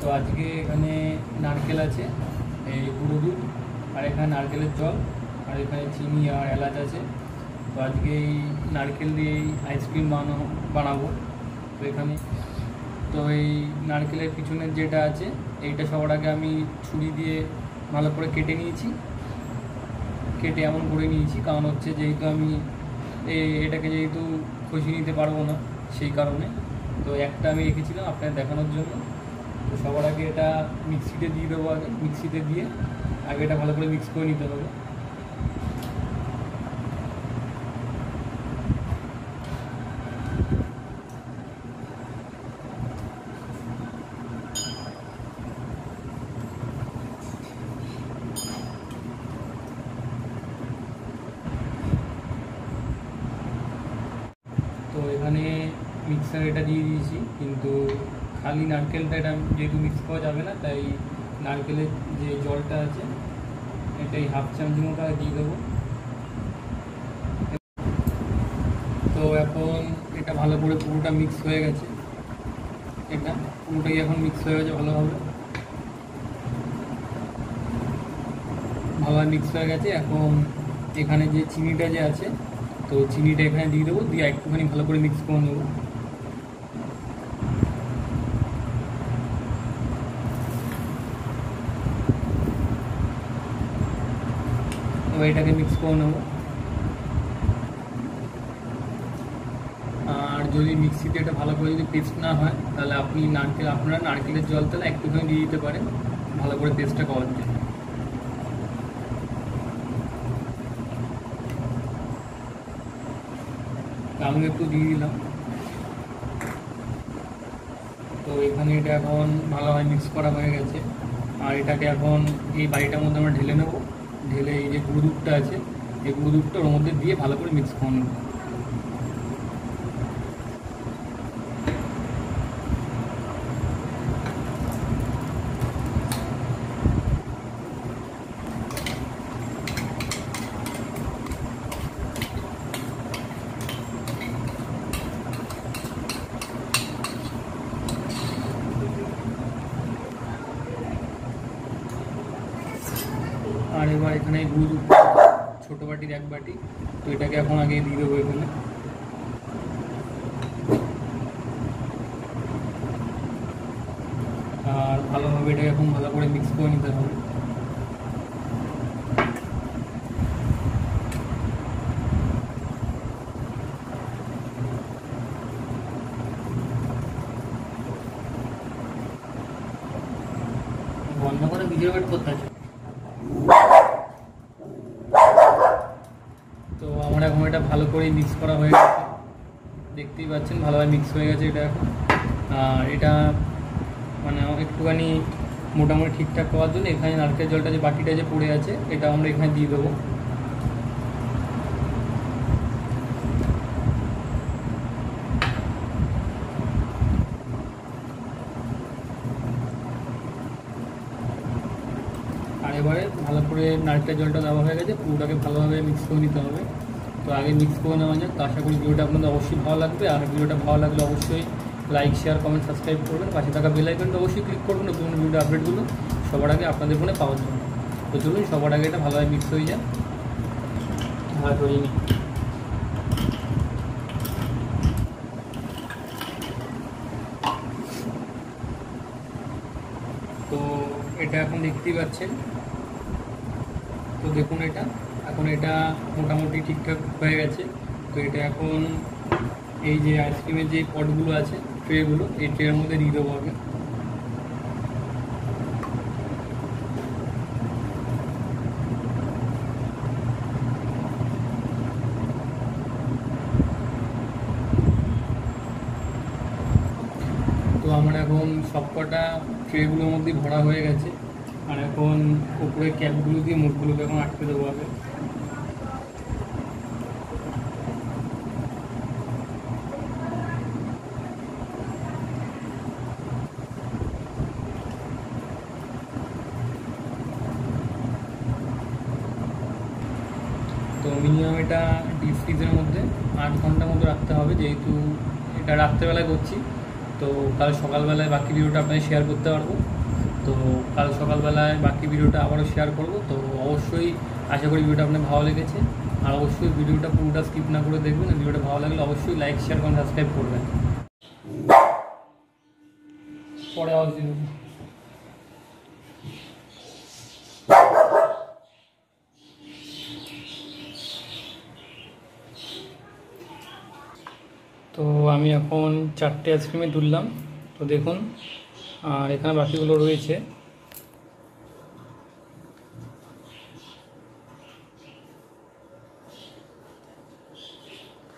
তো আজকে এখানে নারকেল আছে, এই গুঁড়ো দুধ, আর এখানে নারকেলের জল, আর এখানে চিনি আর এলাচ আছে। তো আজকে এই নারকেল দিয়ে আইসক্রিম বানানো, বানাবো। তো এখানে, তো এই নারকেলের পিছনের যেটা আছে, এইটা সবার আগে আমি ছুরি দিয়ে ভালো করে কেটে নিয়েছি। কেটে এমন করে নিয়েছি, কারণ হচ্ছে যেহেতু আমি এটাকে যেহেতু খুশি নিতে পারব না, সেই কারণে। তো একটা আমি রেখেছিলাম আপনার দেখানোর জন্য। তো সবার আগে এটা মিক্সিতে দিয়ে দেবো আগে মিক্সিতে দিয়ে আগে এটা ভালো করে মিক্স করে নিতে হবে। তো এখানে মিক্সার এটা দিয়ে দিয়েছি, কিন্তু খালি নারকেলটা এটা যেহেতু মিক্স করা যাবে না, তাই নারকেলের যে জলটা আছে, এটাই হাফ চামচ মতো দিয়ে দেবো। তো এখন এটা ভালো করে পুরোটা মিক্স হয়ে গেছে। এটা পুরোটাই এখন মিক্স হয়ে গেছে ভালোভাবে। ভালোভাবে মিক্স হয়ে গেছে। এখন এখানে যে চিনিটা যে আছে, তো চিনিটা এখানে দিয়ে দেবো, দিয়ে একটুখানি ভালো করে মিক্স করে নেব। এবার এটাকে মিক্স করে নেব। আর যদি মিক্সিতে এটা ভালো করে যদি পেস্ট না হয়, তাহলে আপনি নারকেল, আপনারা নারকেলের জল তাহলে একটুখানি দিয়ে দিতে পারেন, ভালো করে পেস্টটা করার জন্য। আমি একটু দিয়ে দিলাম। তো এখানে এটা এখন ভালোভাবে মিক্স করা হয়ে গেছে। আর এটাকে এখন এই বাড়িটার মধ্যে আমরা ঢেলে নেব। ঢেলে এই যে গুঁড়ো দুধটা আছে, এই গুঁড়ো দুধটা ওর মধ্যে দিয়ে ভালো করে মিক্স করে এবার এখানে দুধ ছোটো বাটির এক বাটি, তো এটাকে এখন আগে দিয়ে দেবো এখানে। আর ভালোভাবে এটাকে এখন ভালো করে মিক্স করে নিতে হবে। বন্ধ করে ভিডিও করতে আছে তো আমার এখন এটা ভালো করে মিক্স করা হয়ে গেছে। দেখতেই পাচ্ছেন, ভালোভাবে মিক্স হয়ে গেছে এটা এখন। আর এটা মানে একটুখানি মোটামুটি ঠিকঠাক করার জন্য এখানে নারকেল জলটা যে বাকিটা যে পড়ে আছে, এটা আমরা এখানে দিয়ে দেবো। আর এবারে ভালো করে নারকেল জলটা দেওয়া হয়ে গেছে, পুরোটাকে ভালোভাবে মিক্স করে নিতে হবে। তো আগে মিক্স করে নেওয়া যাক। তো আশা করি ভিডিওটা আপনাদের অবশ্যই ভালো লাগবে। আর ভিডিওটা ভালো লাগলে অবশ্যই লাইক শেয়ার কমেন্ট সাবস্ক্রাইব করবেন। পাশে থাকা বেল আইকনটা অবশ্যই ক্লিক করবেন নতুন ভিডিও আপডেটগুলো সবার আগে আপনাদের ফোনে পাওয়ার জন্য। তো চলুন সবার আগে এটা ভালোভাবে মিক্স হয়ে যায় আর হয়ে নি। তো এটা এখন দেখতেই পাচ্ছেন। তো দেখুন এটা। এখন এটা মোটামুটি ঠিকঠাক হয়ে গেছে। তো এটা এখন এই যে আইসক্রিমের যে পটগুলো আছে, ট্রেগুলো, এই ট্রের মধ্যে দিয়ে দেবো আগে। তো আমার এখন সবকটা ট্রেগুলোর মধ্যে ভরা হয়ে গেছে। আর এখন উপরে ক্যাপগুলো দিয়ে মুখগুলোকে এখন আটকে দেবো আগে। তো মিনিমাম এটা ডিপ ফ্রিজের মধ্যে আট ঘণ্টার মতো রাখতে হবে, যেহেতু এটা রাত্রেবেলায় করছি। তো কাল সকালবেলায় বাকি ভিডিওটা আপনাদের শেয়ার করতে পারব। তো কাল সকালবেলায় বাকি ভিডিওটা আবারও শেয়ার করব। তো অবশ্যই আশা করি ভিডিওটা আপনার ভালো লেগেছে। আর অবশ্যই ভিডিওটা পুরোটা স্কিপ না করে দেখবেন। ভিডিওটা ভালো লাগলে অবশ্যই লাইক শেয়ার করুন সাবস্ক্রাইব করবেন। পরে আওয়াজ তো আমি এখন চারটে আইসক্রিমে তুললাম। তো দেখুন আর এখানে বাকিগুলো রয়েছে।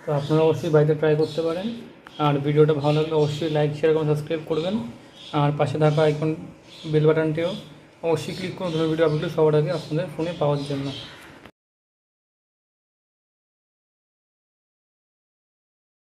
তো আপনারা অবশ্যই বাড়িতে ট্রাই করতে পারেন। আর ভিডিওটা ভালো লাগলে অবশ্যই লাইক শেয়ার এবং সাবস্ক্রাইব করবেন। আর পাশে থাকা আইকন বেল বাটনটিও অবশ্যই ক্লিক করুন। ভিডিও আপলোড সবার আগে আপনাদের ফোনে পাওয়ার জন্য।